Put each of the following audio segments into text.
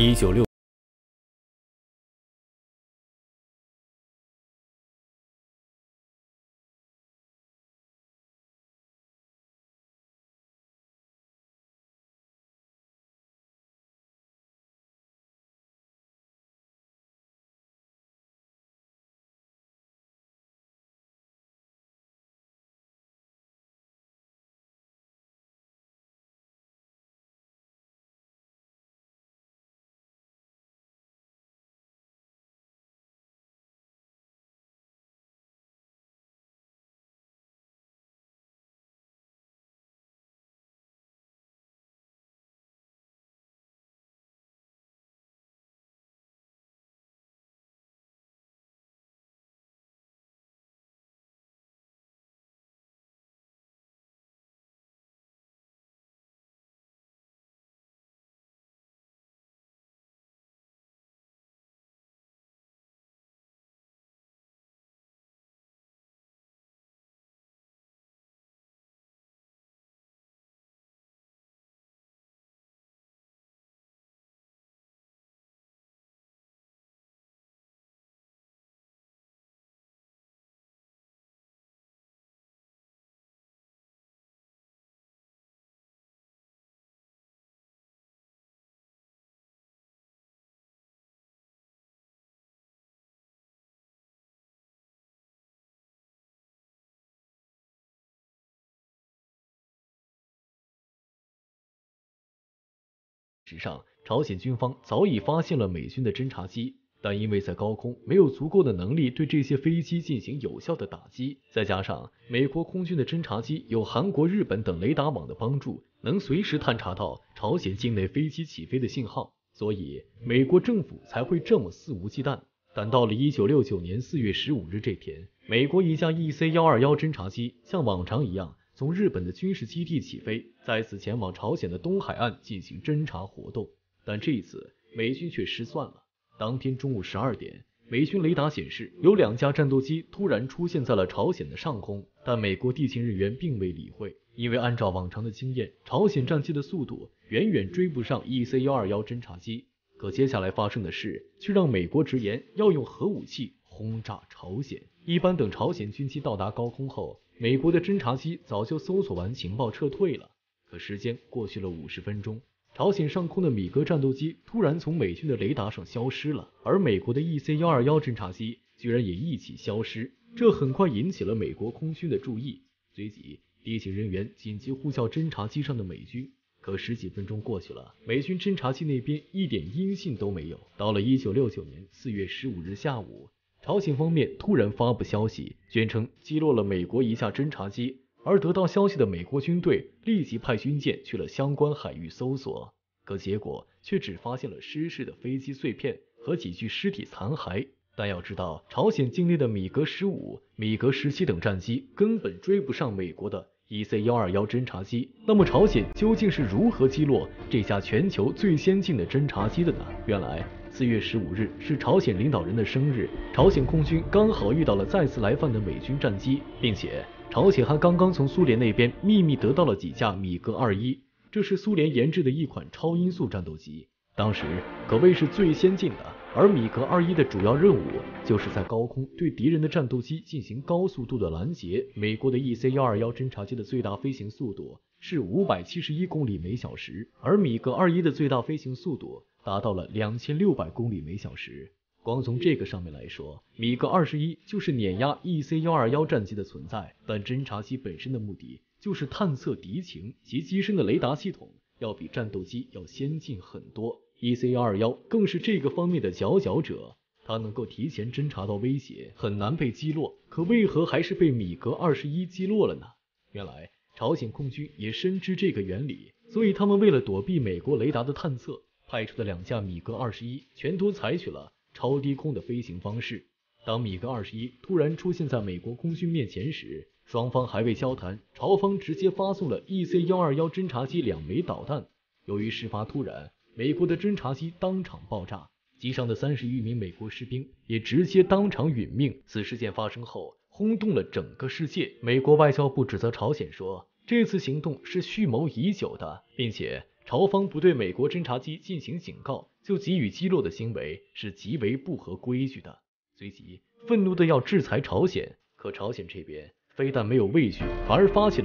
一九六。实上，朝鲜军方早已发现了美军的侦察机，但因为在高空没有足够的能力对这些飞机进行有效的打击，再加上美国空军的侦察机有韩国、日本等雷达网的帮助，能随时探查到朝鲜境内飞机起飞的信号，所以美国政府才会这么肆无忌惮。但到了一九六九年四月十五日这天，美国一架 EC 幺二幺侦察机像往常一样。从日本的军事基地起飞，再次前往朝鲜的东海岸进行侦察活动。但这一次美军却失算了。当天中午十二点，美军雷达显示有两架战斗机突然出现在了朝鲜的上空，但美国地勤人员并未理会，因为按照往常的经验，朝鲜战机的速度远远追不上 EC 幺二幺侦察机。可接下来发生的事却让美国直言要用核武器轰炸朝鲜。一般等朝鲜军机到达高空后。美国的侦察机早就搜索完情报撤退了，可时间过去了五十分钟，朝鲜上空的米格战斗机突然从美军的雷达上消失了，而美国的 EC 幺二幺侦察机居然也一起消失，这很快引起了美国空军的注意，随即地勤人员紧急呼叫侦察机上的美军，可十几分钟过去了，美军侦察机那边一点音信都没有。到了一九六九年四月十五日下午。朝鲜方面突然发布消息，宣称击落了美国一架侦察机，而得到消息的美国军队立即派军舰去了相关海域搜索，可结果却只发现了失事的飞机碎片和几具尸体残骸。但要知道，朝鲜境内的米格十五、米格十七等战机根本追不上美国的 EC 幺二幺侦察机，那么朝鲜究竟是如何击落这架全球最先进的侦察机的呢？原来。四月十五日是朝鲜领导人的生日，朝鲜空军刚好遇到了再次来犯的美军战机，并且朝鲜还刚刚从苏联那边秘密得到了几架米格二一，这是苏联研制的一款超音速战斗机，当时可谓是最先进的。而米格二一的主要任务就是在高空对敌人的战斗机进行高速度的拦截。美国的 EC 幺二幺侦察机的最大飞行速度是五百七十一公里每小时，而米格二一的最大飞行速度。达到了两千六百公里每小时。光从这个上面来说，米格二十一就是碾压 EC 幺二幺战机的存在。但侦察机本身的目的就是探测敌情，其机身的雷达系统要比战斗机要先进很多。EC 幺二幺更是这个方面的佼佼者，它能够提前侦察到威胁，很难被击落。可为何还是被米格二十一击落了呢？原来朝鲜空军也深知这个原理，所以他们为了躲避美国雷达的探测。派出的两架米格二十一全都采取了超低空的飞行方式。当米格二十一突然出现在美国空军面前时，双方还未交谈，朝方直接发送了 EC 幺二幺侦察机两枚导弹。由于事发突然，美国的侦察机当场爆炸，机上的三十余名美国士兵也直接当场殒命。此事件发生后，轰动了整个世界。美国外交部指责朝鲜说，这次行动是蓄谋已久的，并且。朝方不对美国侦察机进行警告，就给予击落的行为是极为不合规矩的，随即愤怒的要制裁朝鲜。可朝鲜这边非但没有畏惧，反而发起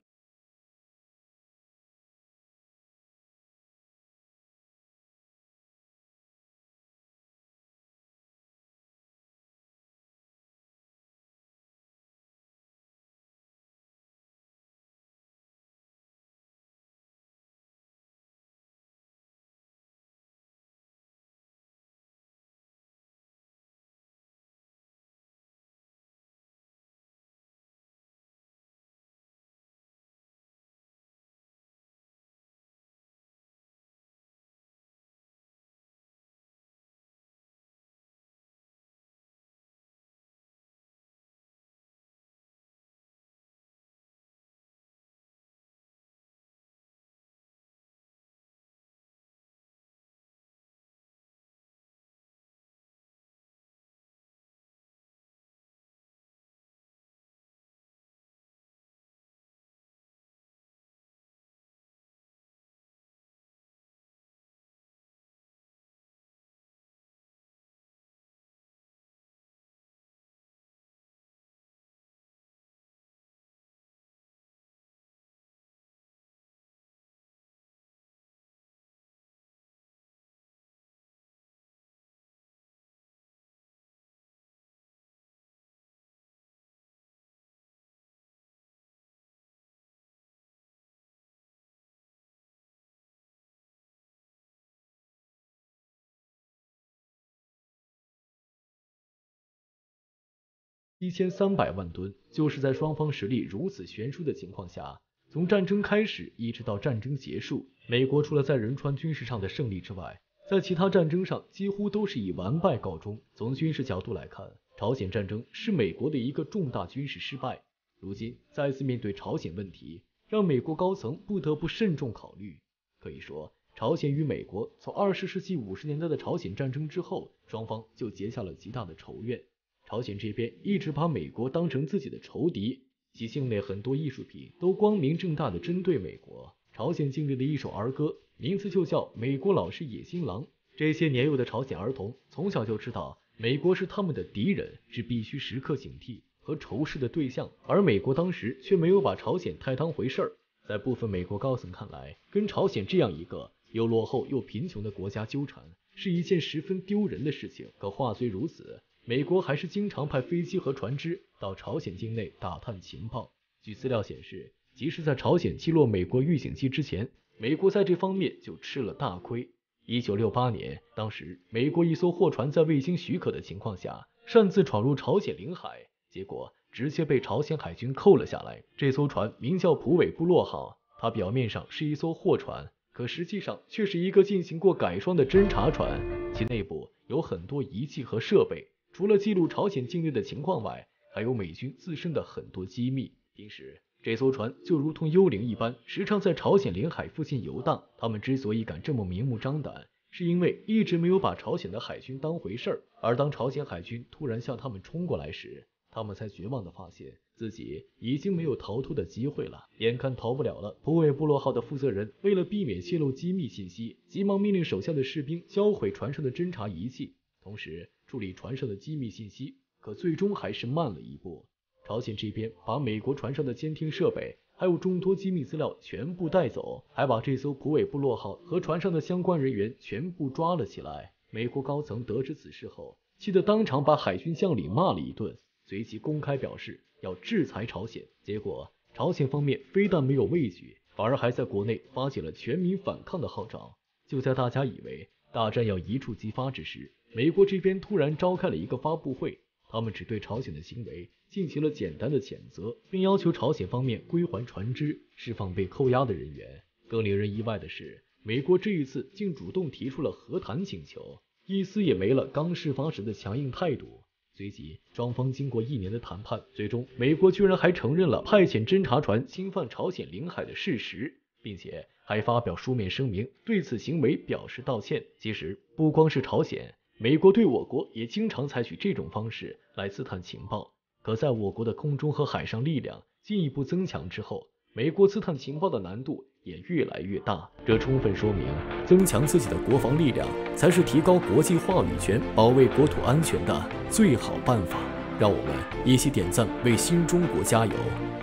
一千三百万吨，就是在双方实力如此悬殊的情况下，从战争开始一直到战争结束，美国除了在仁川军事上的胜利之外，在其他战争上几乎都是以完败告终。从军事角度来看，朝鲜战争是美国的一个重大军事失败。如今再次面对朝鲜问题，让美国高层不得不慎重考虑。可以说，朝鲜与美国从二十世纪五十年代的朝鲜战争之后，双方就结下了极大的仇怨。朝鲜这边一直把美国当成自己的仇敌，其境内很多艺术品都光明正大的针对美国。朝鲜境内的一首儿歌，名字就叫《美国老是野心狼》。这些年幼的朝鲜儿童从小就知道，美国是他们的敌人，是必须时刻警惕和仇视的对象。而美国当时却没有把朝鲜太当回事儿。在部分美国高层看来，跟朝鲜这样一个又落后又贫穷的国家纠缠，是一件十分丢人的事情。可话虽如此。美国还是经常派飞机和船只到朝鲜境内打探情报。据资料显示，即使在朝鲜击落美国预警机之前，美国在这方面就吃了大亏。一九六八年，当时美国一艘货船在未经许可的情况下擅自闯入朝鲜领海，结果直接被朝鲜海军扣了下来。这艘船名叫普尾部落号，它表面上是一艘货船，可实际上却是一个进行过改装的侦察船，其内部有很多仪器和设备。除了记录朝鲜境内的情况外，还有美军自身的很多机密。平时这艘船就如同幽灵一般，时常在朝鲜领海附近游荡。他们之所以敢这么明目张胆，是因为一直没有把朝鲜的海军当回事儿。而当朝鲜海军突然向他们冲过来时，他们才绝望地发现自己已经没有逃脱的机会了。眼看逃不了了，普尾部落号的负责人为了避免泄露机密信息，急忙命令手下的士兵销毁船上的侦察仪器，同时。处理船上的机密信息，可最终还是慢了一步。朝鲜这边把美国船上的监听设备，还有众多机密资料全部带走，还把这艘普尾部落号和船上的相关人员全部抓了起来。美国高层得知此事后，气得当场把海军将领骂了一顿，随即公开表示要制裁朝鲜。结果，朝鲜方面非但没有畏惧，反而还在国内发起了全民反抗的号召。就在大家以为大战要一触即发之时，美国这边突然召开了一个发布会，他们只对朝鲜的行为进行了简单的谴责，并要求朝鲜方面归还船只，释放被扣押的人员。更令人意外的是，美国这一次竟主动提出了和谈请求，一丝也没了刚事发时的强硬态度。随即，双方经过一年的谈判，最终美国居然还承认了派遣侦察船侵犯朝鲜领海的事实，并且还发表书面声明，对此行为表示道歉。其实，不光是朝鲜。美国对我国也经常采取这种方式来刺探情报，可在我国的空中和海上力量进一步增强之后，美国刺探情报的难度也越来越大。这充分说明，增强自己的国防力量才是提高国际话语权、保卫国土安全的最好办法。让我们一起点赞，为新中国加油！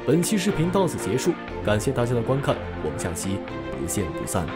本期视频到此结束，感谢大家的观看，我们下期不见不散。